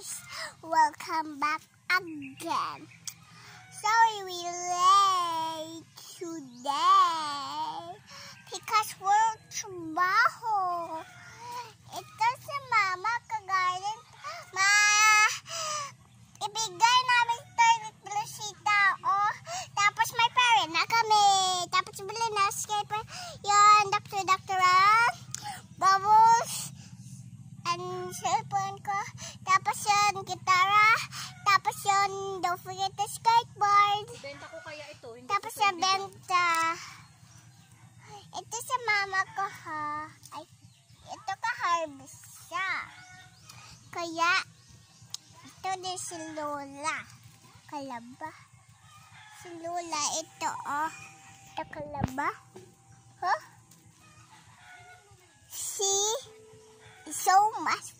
guys! Welcome back again. Sorry we late today because we're trabaho. Ito si Mama kagaling ma ibigay namin toilet Rosita oh. Tapos may parent na kami. Tapos bili na skate yan. Dr. Dr. Bubbles and cellphone don't forget the skateboard. Benta ko kaya ito. Hindi Tapos sa benta. Ito sa mama ko ha. Ay, ito ka harvest siya. Kaya, ito din si Lola. Kalaba. Si Lola, ito oh. Ito kalaba. Huh? See? so much